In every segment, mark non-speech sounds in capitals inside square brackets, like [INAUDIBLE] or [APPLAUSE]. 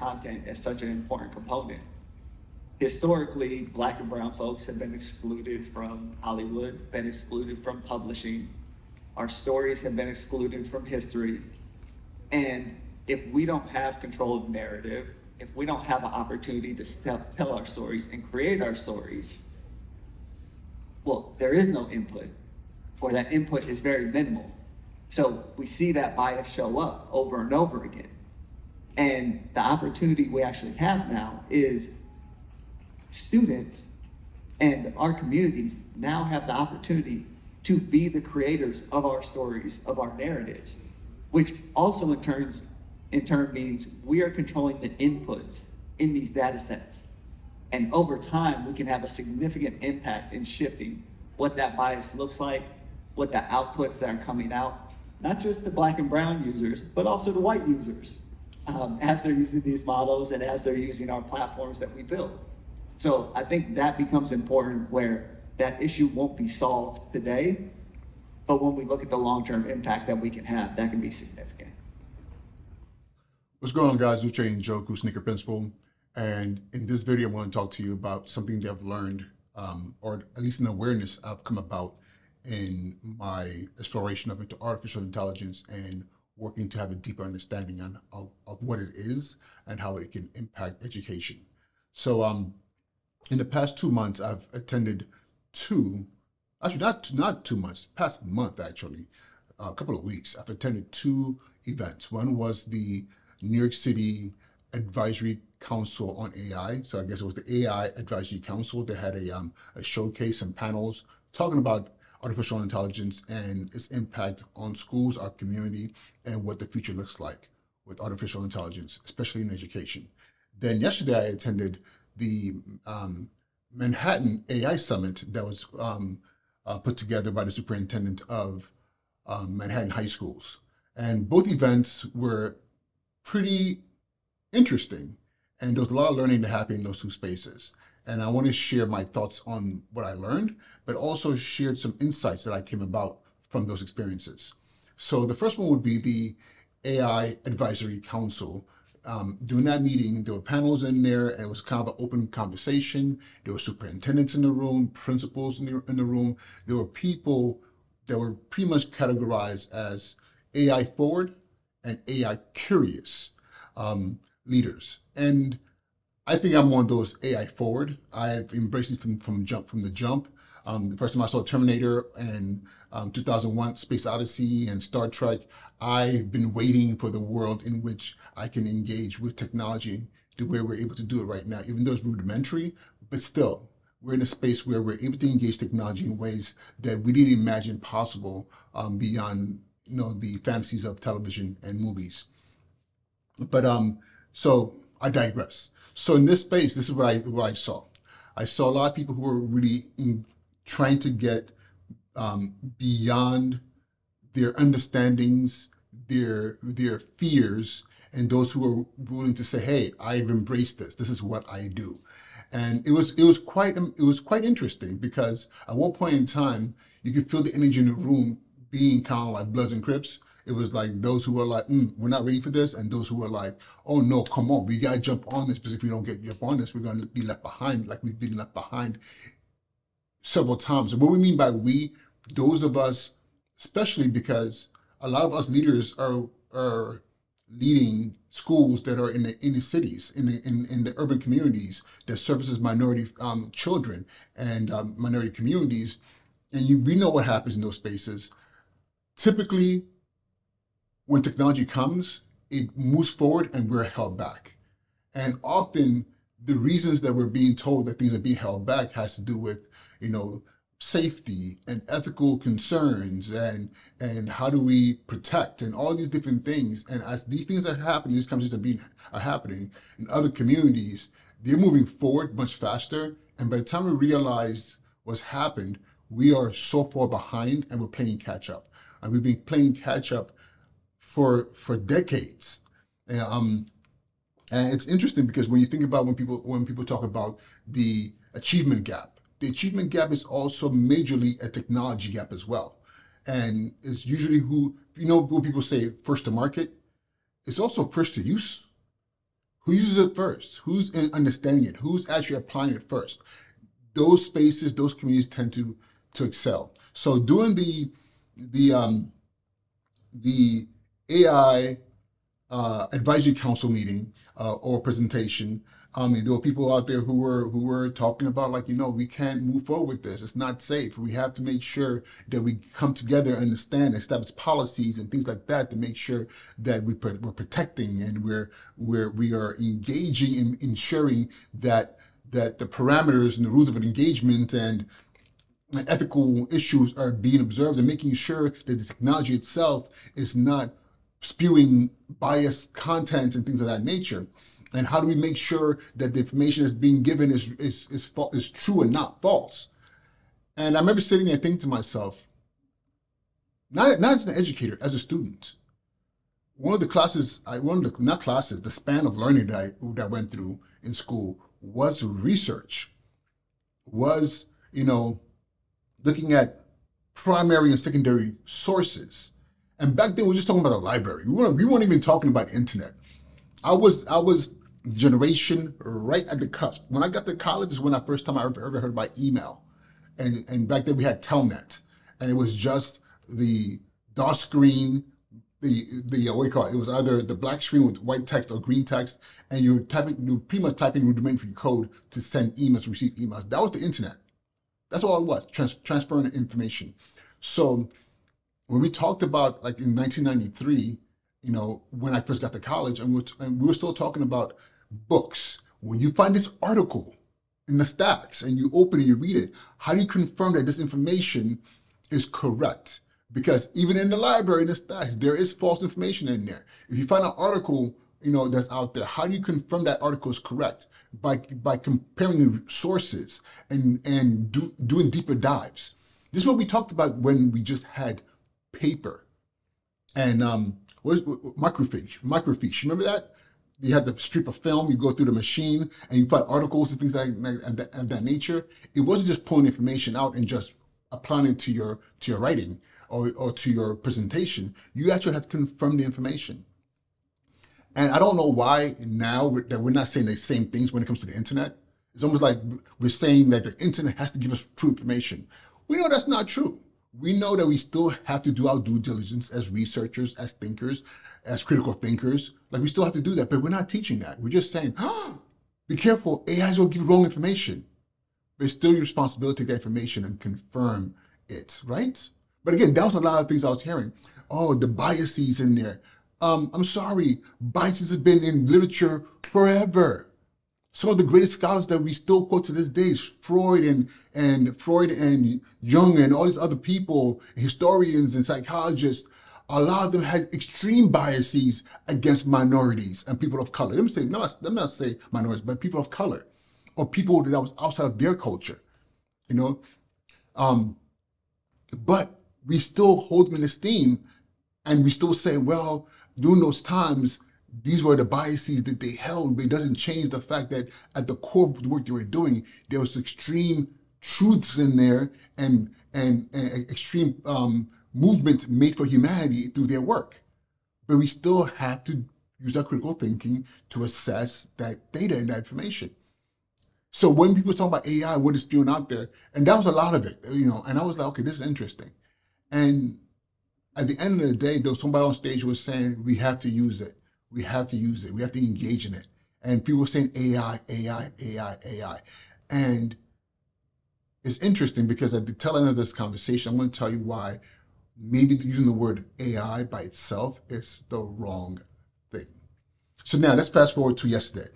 content as such an important component. Historically, black and brown folks have been excluded from Hollywood, been excluded from publishing. Our stories have been excluded from history. And if we don't have control of narrative, if we don't have an opportunity to tell, tell our stories and create our stories, well, there is no input, or that input is very minimal. So we see that bias show up over and over again. And the opportunity we actually have now is students and our communities now have the opportunity to be the creators of our stories, of our narratives, which also in turns in turn means we are controlling the inputs in these data sets. And over time, we can have a significant impact in shifting what that bias looks like, what the outputs that are coming out, not just the black and brown users, but also the white users um, as they're using these models and as they're using our platforms that we build. So I think that becomes important where that issue won't be solved today, but when we look at the long-term impact that we can have, that can be significant. What's going on guys, Uche Njoku, Sneaker Principal. And in this video, I want to talk to you about something that I've learned, um, or at least an awareness I've come about in my exploration of artificial intelligence and working to have a deeper understanding on, of, of what it is and how it can impact education. So um, in the past two months, I've attended two, actually not, not two months, past month actually, a couple of weeks, I've attended two events. One was the New York City Advisory Council on AI. So I guess it was the AI Advisory Council that had a, um, a showcase and panels talking about artificial intelligence and its impact on schools, our community, and what the future looks like with artificial intelligence, especially in education. Then yesterday I attended the um, Manhattan AI Summit that was um, uh, put together by the superintendent of um, Manhattan High Schools. And both events were pretty interesting. And there was a lot of learning to happen in those two spaces. And I want to share my thoughts on what I learned, but also shared some insights that I came about from those experiences. So the first one would be the AI Advisory Council. Um, during that meeting, there were panels in there, and it was kind of an open conversation. There were superintendents in the room, principals in the, in the room. There were people that were pretty much categorized as AI forward and AI curious um, leaders. And I think I'm one of those AI forward. I've embraced it from, from jump from the jump. Um, the first time I saw Terminator and um, 2001 Space Odyssey and Star Trek, I've been waiting for the world in which I can engage with technology the way we're able to do it right now, even though it's rudimentary, but still, we're in a space where we're able to engage technology in ways that we didn't imagine possible um, beyond you know, the fantasies of television and movies. But um, so I digress. So in this space, this is what I what I saw. I saw a lot of people who were really in, trying to get um, beyond their understandings, their their fears, and those who were willing to say, "Hey, I've embraced this. This is what I do." And it was it was quite it was quite interesting because at one point in time, you could feel the energy in the room being kind of like Bloods and Crips. It was like those who were like, mm, we're not ready for this, and those who were like, oh no, come on, we gotta jump on this because if we don't get jump on this, we're gonna be left behind, like we've been left behind several times. And what we mean by we, those of us, especially because a lot of us leaders are are leading schools that are in the inner cities, in the in, in the urban communities that services minority um, children and um, minority communities, and you we know what happens in those spaces typically when technology comes, it moves forward and we're held back. And often the reasons that we're being told that things are being held back has to do with, you know, safety and ethical concerns and and how do we protect and all these different things. And as these things are happening, these conversations are being are happening in other communities, they're moving forward much faster. And by the time we realize what's happened, we are so far behind and we're playing catch up and we've been playing catch up for for decades. And, um, and it's interesting because when you think about when people when people talk about the achievement gap, the achievement gap is also majorly a technology gap as well. And it's usually who you know when people say first to market, it's also first to use. Who uses it first? Who's understanding it? Who's actually applying it first? Those spaces, those communities tend to to excel. So doing the the um, the AI uh, advisory council meeting uh, or presentation, I mean, there were people out there who were who were talking about like you know we can't move forward with this. It's not safe. We have to make sure that we come together, understand, establish policies and things like that to make sure that we we're protecting and we're we're we are engaging in ensuring that that the parameters and the rules of engagement and ethical issues are being observed and making sure that the technology itself is not spewing biased content and things of that nature. And how do we make sure that the information that's being given is, is, is, is true and not false? And I remember sitting there thinking to myself, not, not as an educator, as a student, one of the classes, I one of the, not classes, the span of learning that I, that I went through in school was research, was, you know, looking at primary and secondary sources. And back then, we were just talking about a library. We weren't, we weren't even talking about internet. I was I was generation right at the cusp. When I got to college is when I first time I ever, ever heard about email. And, and back then we had Telnet. And it was just the DOS screen, the the uh, what you call it? It was either the black screen with white text or green text, and you're typing you pretty much typing rudimentary code to send emails, receive emails. That was the internet. That's all it was, trans- transferring information. So when we talked about like in 1993, you know, when I first got to college, and we were, still talking about books. When you find this article in the stacks and you open it, you read it, how do you confirm that this information is correct? Because even in the library, in the stacks, there is false information in there. If you find an article you know that's out there how do you confirm that article is correct by by comparing sources and and do, doing deeper dives this is what we talked about when we just had paper and um what is microfiche microfiche remember that you had the strip of film you go through the machine and you find articles and things like of that, of that nature it wasn't just pulling information out and just applying it to your to your writing or, or to your presentation you actually have to confirm the information and I don't know why now we're, that we're not saying the same things when it comes to the internet. It's almost like we're saying that the internet has to give us true information. We know that's not true. We know that we still have to do our due diligence as researchers, as thinkers, as critical thinkers. Like we still have to do that, but we're not teaching that. We're just saying, oh, [GASPS] be careful, AIs to give wrong information. But it's still your responsibility to take that information and confirm it, right? But again, that was a lot of things I was hearing. Oh, the biases in there. Um, I'm sorry, biases have been in literature forever. Some of the greatest scholars that we still quote to this day is Freud and, and Freud and Jung and all these other people, historians and psychologists. A lot of them had extreme biases against minorities and people of color. Let me say, not, let me not say minorities, but people of color or people that was outside of their culture, you know. Um, but we still hold them in esteem and we still say, well, during those times, these were the biases that they held, but it doesn't change the fact that at the core of the work they were doing, there was extreme truths in there and and, and extreme um, movement made for humanity through their work. But we still have to use our critical thinking to assess that data and that information. So when people talk about AI, what is spewing out there, and that was a lot of it, you know, and I was like, okay, this is interesting. And at the end of the day, though, somebody on stage was saying we have to use it. We have to use it. We have to engage in it. And people saying AI, AI, AI, AI. And it's interesting because at the tail end of this conversation, I'm going to tell you why maybe using the word AI by itself is the wrong thing. So now let's fast forward to yesterday.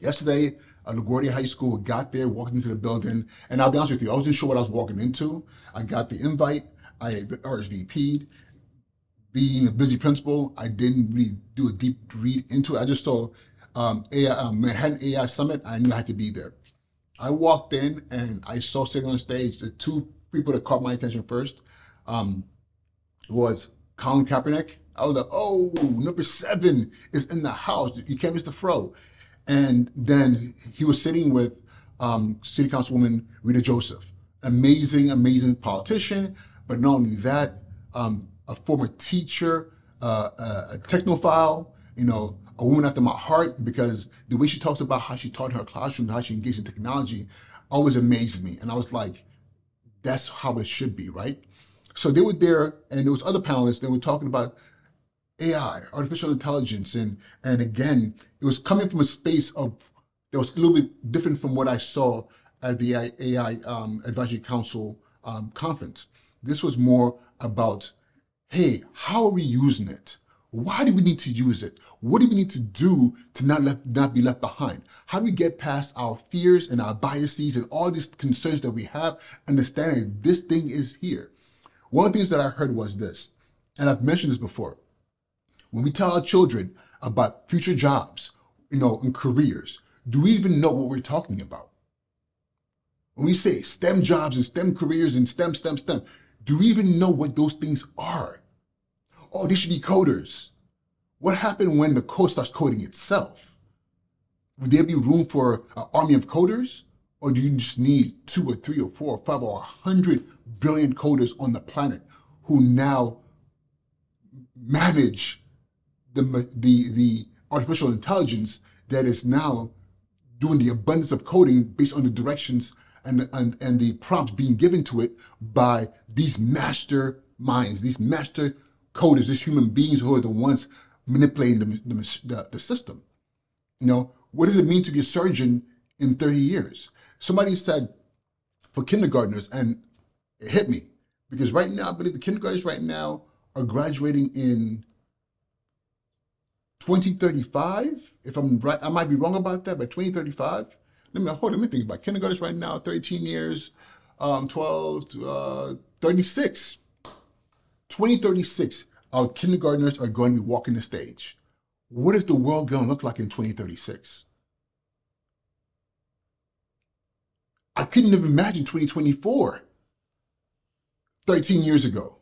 Yesterday, uh, LaGuardia High School got there, walked into the building, and I'll be honest with you, I wasn't sure what I was walking into. I got the invite. I RSVP'd. Being a busy principal, I didn't really do a deep read into it. I just saw um, AI, um, Manhattan AI Summit. I knew I had to be there. I walked in and I saw sitting on stage the two people that caught my attention first um, was Colin Kaepernick. I was like, oh, number seven is in the house. You can't miss the fro. And then he was sitting with um, City Councilwoman Rita Joseph, amazing, amazing politician. But not only that, um, a former teacher, uh, a technophile, you know, a woman after my heart because the way she talks about how she taught her classroom, how she engaged in technology, always amazed me. And I was like, that's how it should be, right? So they were there, and there was other panelists. They were talking about AI, artificial intelligence, and and again, it was coming from a space of that was a little bit different from what I saw at the AI um, Advisory Council um, conference. This was more about, hey, how are we using it? Why do we need to use it? What do we need to do to not not be left behind? How do we get past our fears and our biases and all these concerns that we have, understanding this thing is here? One of the things that I heard was this, and I've mentioned this before. When we tell our children about future jobs, you know, and careers, do we even know what we're talking about? When we say STEM jobs and STEM careers and STEM, STEM, STEM, do we even know what those things are? Oh, they should be coders. What happened when the code starts coding itself? Would there be room for an army of coders? Or do you just need two or three or four or five or a hundred billion coders on the planet who now manage the, the, the artificial intelligence that is now doing the abundance of coding based on the directions and, and, and the prompts being given to it by these master minds, these master coders, these human beings who are the ones manipulating the, the, the, the system. You know, what does it mean to be a surgeon in 30 years? Somebody said for kindergartners, and it hit me because right now, I believe the kindergartners right now are graduating in 2035. If I'm right, I might be wrong about that, but 2035. Let me hold. Let me think about kindergartners right now. 13 years, um, 12, uh, 36. 2036, our kindergartners are going to be walking the stage. What is the world going to look like in 2036? I couldn't have imagined 2024 13 years ago.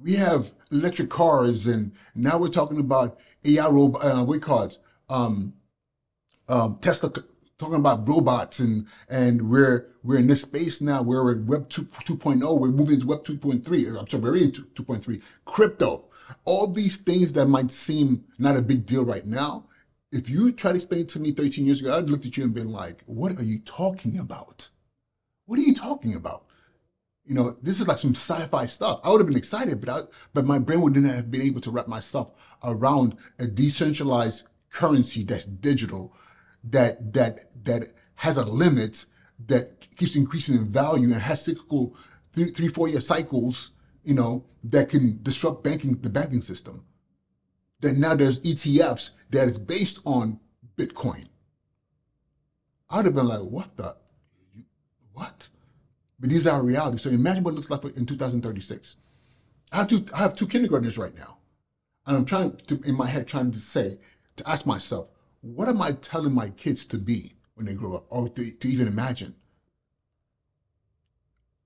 We have electric cars, and now we're talking about AI robot. Uh, we call it um, um, Tesla talking about robots, and and we're we're in this space now. where We're Web 2, 2.0. We're moving to Web 2.3. I'm sorry, we're in 2.3. Crypto. All these things that might seem not a big deal right now. If you try to explain it to me 13 years ago, I'd looked at you and been like, "What are you talking about? What are you talking about?" you know, this is like some sci-fi stuff. I would have been excited, but I, but my brain wouldn't have been able to wrap myself around a decentralized currency that's digital, that that that has a limit, that keeps increasing in value and has cyclical three, three four year cycles, you know, that can disrupt banking the banking system. That now there's ETFs that is based on Bitcoin. I'd have been like, what the, what? But these are reality. So imagine what it looks like in 2036. I have two, I have two kindergartners right now. And I'm trying to, in my head, trying to say, to ask myself, what am I telling my kids to be when they grow up or to, to even imagine?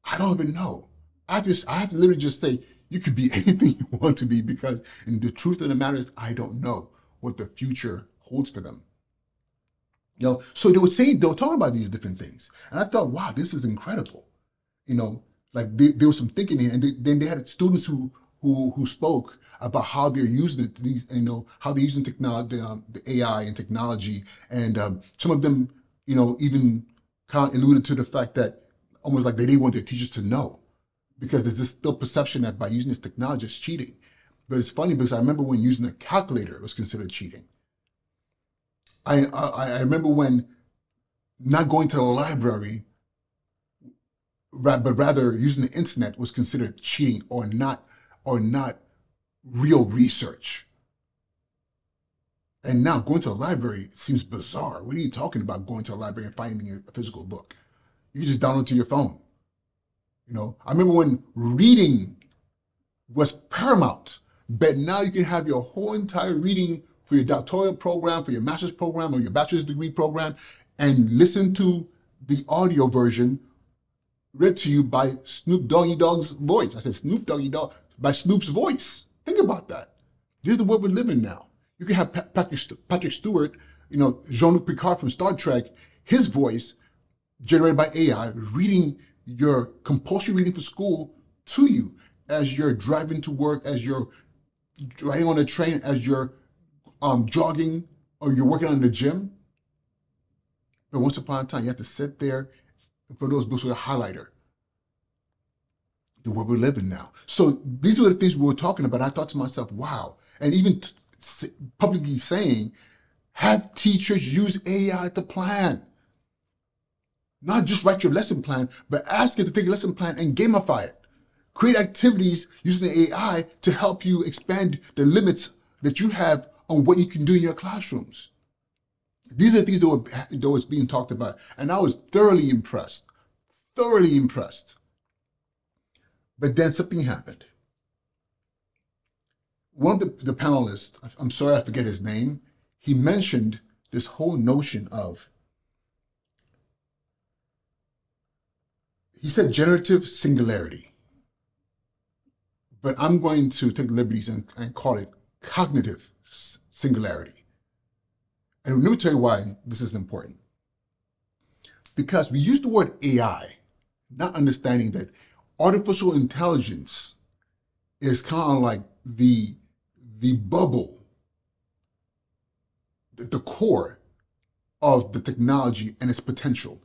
I don't even know. I just, I have to literally just say, you could be [LAUGHS] anything you want to be because and the truth of the matter is, I don't know what the future holds for them. You know, so they were saying, they were talking about these different things. And I thought, wow, this is incredible you know, like they, there was some thinking here, and they, then they had students who who who spoke about how they're using it, these, you know, how they're using technology, um, the AI and technology, and um, some of them, you know, even kind of alluded to the fact that almost like they didn't want their teachers to know, because there's this still perception that by using this technology it's cheating. But it's funny because I remember when using a calculator was considered cheating. I, I, I remember when not going to the library but rather using the internet was considered cheating or not or not real research. And now going to a library seems bizarre. What are you talking about going to a library and finding a physical book? You just download to your phone. You know, I remember when reading was paramount, but now you can have your whole entire reading for your doctoral program, for your master's program, or your bachelor's degree program, and listen to the audio version read to you by Snoop Doggy Dogg's voice. I said Snoop Doggy Dogg by Snoop's voice. Think about that. This is the world we're living now. You can have Patrick, Stewart, you know, Jean-Luc Picard from Star Trek, his voice generated by AI, reading your compulsory reading for school to you as you're driving to work, as you're riding on a train, as you're um, jogging or you're working on the gym. But once upon a time, you have to sit there and put those books with a highlighter. The world we're living now. So these were the things we were talking about. I thought to myself, wow. And even publicly saying, have teachers use AI to plan. Not just write your lesson plan, but ask it to take a lesson plan and gamify it. Create activities using the AI to help you expand the limits that you have on what you can do in your classrooms. These are things that, were, that was being talked about. And I was thoroughly impressed, thoroughly impressed. But then something happened. One of the, the panelists, I'm sorry I forget his name, he mentioned this whole notion of he said generative singularity. But i'm going to take liberties and, and call it cognitive singularity. And let me tell you why this is important. Because we use the word ai not understanding that artificial intelligence is kind of like the the bubble the core of the technology and its potential.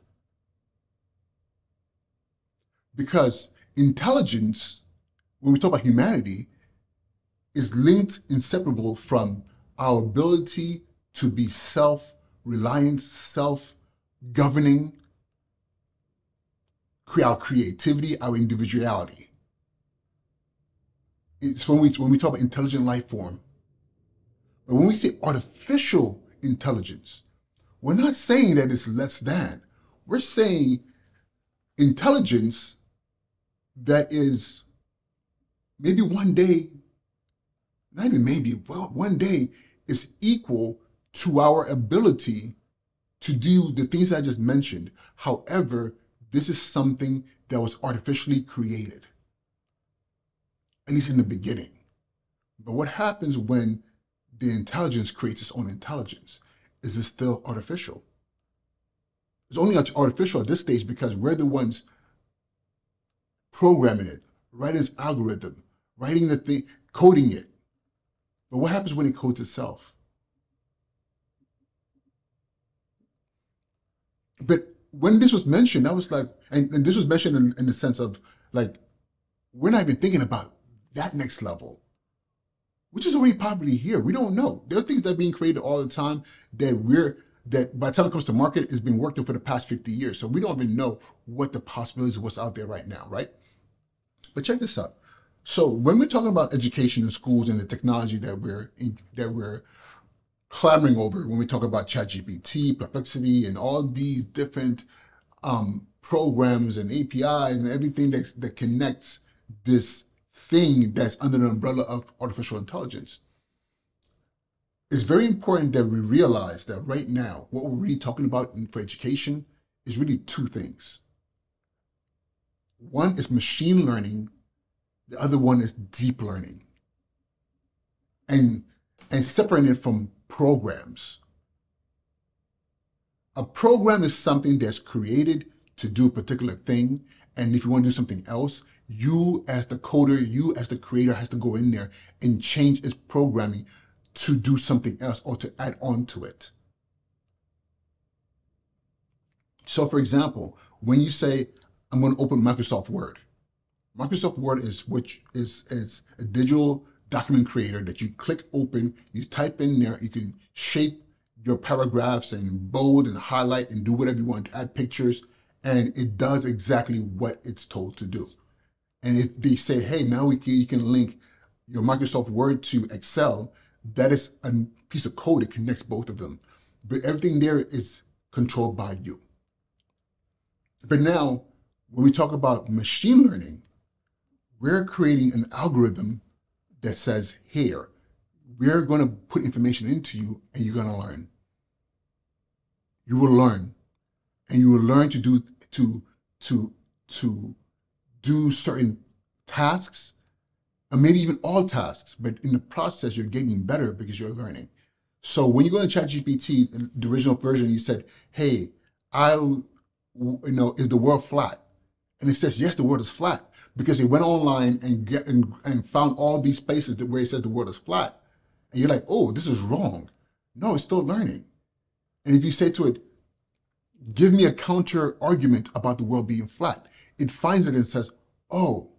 Because intelligence, when we talk about humanity, is linked inseparable from our ability to be self reliant, self governing, our creativity, our individuality. It's when we, when we talk about intelligent life form. But when we say artificial intelligence. We're not saying that it's less than. We're saying intelligence that is maybe one day, not even maybe, well, one day is equal to our ability to do the things I just mentioned. However, this is something that was artificially created, at least in the beginning. But what happens when the intelligence creates its own intelligence. Is it still artificial? It's only artificial at this stage because we're the ones programming it, writing its algorithm, writing the thing, coding it. But what happens when it codes itself? But when this was mentioned, I was like, and, and this was mentioned in, in the sense of like, we're not even thinking about that next level which is already probably here. We don't know. There are things that are being created all the time that we're that by the time it comes to market is being worked on for the past 50 years. So we don't even know what the possibilities of what's out there right now, right? But check this out. So when we're talking about education in schools and the technology that we're in, that we're clamoring over, when we talk about ChatGPT, Perplexity, and all these different um, programs and APIs and everything that, that connects this thing that's under the umbrella of artificial intelligence. It's very important that we realize that right now, what we're really talking about for education is really two things. One is machine learning, the other one is deep learning. And, and separating it from programs. A program is something that's created to do a particular thing. And if you want to do something else, you as the coder, you as the creator has to go in there and change its programming to do something else or to add on to it. So for example, when you say, I'm going to open Microsoft Word, Microsoft Word is which is, is a digital document creator that you click open, you type in there, you can shape your paragraphs and bold and highlight and do whatever you want to add pictures, and it does exactly what it's told to do. And if they say, hey, now we can, you can link your Microsoft Word to Excel, that is a piece of code that connects both of them. But everything there is controlled by you. But now, when we talk about machine learning, we're creating an algorithm that says, here, we're going to put information into you and you're going to learn. You will learn and you will learn to do, to, to, to do certain tasks, and maybe even all tasks, but in the process, you're getting better because you're learning. So when you go to ChatGPT, the original version, you said, hey, I, you know, is the world flat? And it says, yes, the world is flat because he went online and get and, and found all these places that where he says the world is flat. and you're like, oh, this is wrong. No, it's still learning. And if you say to it, give me a counter argument about the world being flat, it finds it and says, oh,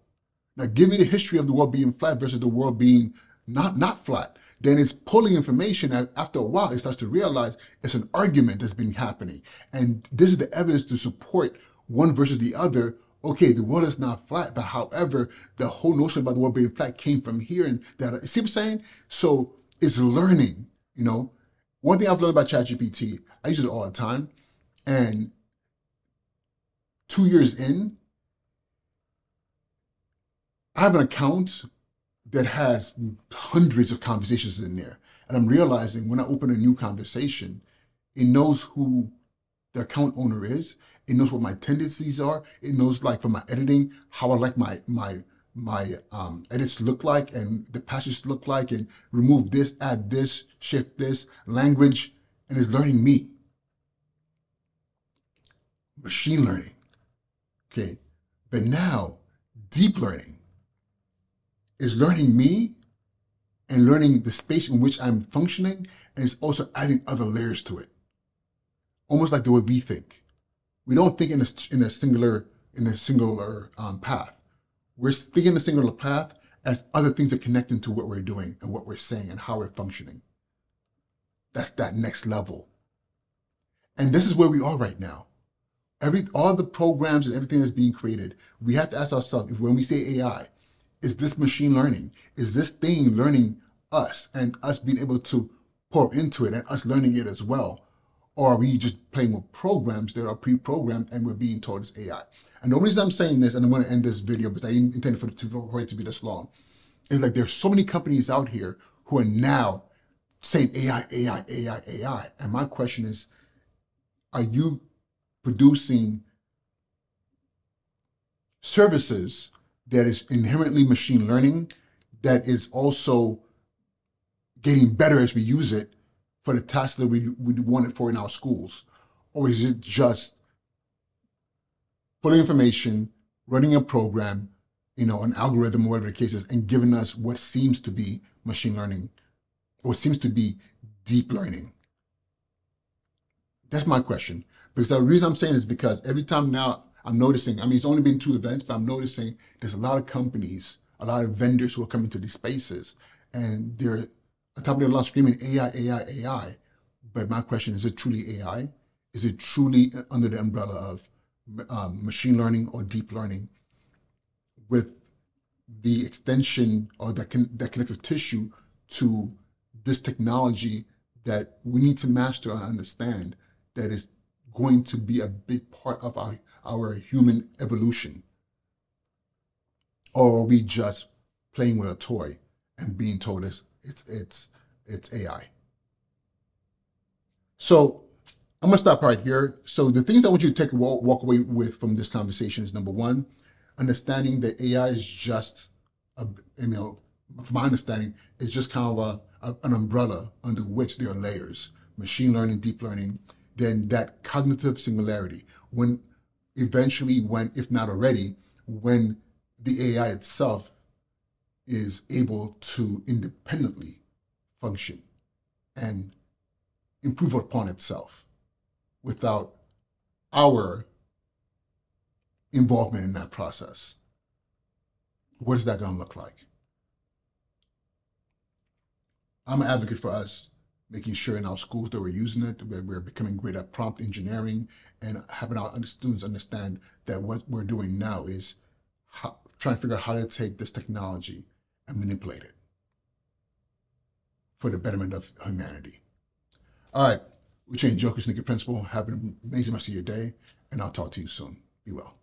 now give me the history of the world being flat versus the world being not, not flat. Then it's pulling information and after a while it starts to realize it's an argument that's been happening. And this is the evidence to support one versus the other. Okay, the world is not flat, but however, the whole notion about the world being flat came from here and that. See what I'm saying? So it's learning, you know. One thing I've learned about ChatGPT, I use it all the time. And two years in, I have an account that has hundreds of conversations in there. And I'm realizing when I open a new conversation, it knows who the account owner is. It knows what my tendencies are. It knows like for my editing, how I like my my my um, edits look like and the passages look like and remove this, add this, shift this, language, and is learning me. Machine learning. Okay. But now, deep learning is learning me and learning the space in which I'm functioning, and it's also adding other layers to it. Almost like the way we think. We don't think in a, in a singular in a singular um, path. We're thinking a singular path as other things that connect into what we're doing and what we're saying and how we're functioning. That's that next level. And this is where we are right now. Every all the programs and everything that's being created, we have to ask ourselves if when we say AI, is this machine learning? Is this thing learning us and us being able to pour into it and us learning it as well? Or are we just playing with programs that are pre-programmed and we're being told it's AI? And the reason I'm saying this, and I'm going to end this video because I intend for for it to be this long, is like there's so many companies out here who are now saying AI, AI, AI, AI. And my question is, are you producing services that is inherently machine learning, that is also getting better as we use it for the tasks that we, we want it for in our schools? Or is it just pulling information, running a program, you know, an algorithm, whatever the case is, and giving us what seems to be machine learning or seems to be deep learning? That's my question. Because the reason I'm saying is because every time now I'm noticing, I mean, it's only been two events, but I'm noticing there's a lot of companies, a lot of vendors who are coming to these spaces and they're on top of their lungs screaming AI, AI, AI. But my question is is it truly AI? Is it truly under the umbrella of um, machine learning or deep learning with the extension or that, con- that connective tissue to this technology that we need to master and understand that is going to be a big part of our, our human evolution? Or are we just playing with a toy and being told it's, it's, it's, it's AI? So I'm gonna stop right here. So the things I want you to take walk, walk away with from this conversation is number one, understanding that AI is just, a, you know, from my understanding, it's just kind of a, a, an umbrella under which there are layers, machine learning, deep learning, then that cognitive singularity, when eventually, when, if not already, when the AI itself is able to independently function and improve upon itself without our involvement in that process. What is that going to look like? I'm an advocate for us making sure in our schools that we're using it, that we're becoming great at prompt engineering and having our students understand that what we're doing now is how, trying to figure out how to take this technology and manipulate it for the betterment of humanity. All right, Uche Njoku's Sneaker Principal. Have an amazing rest of your day, and I'll talk to you soon. Be well.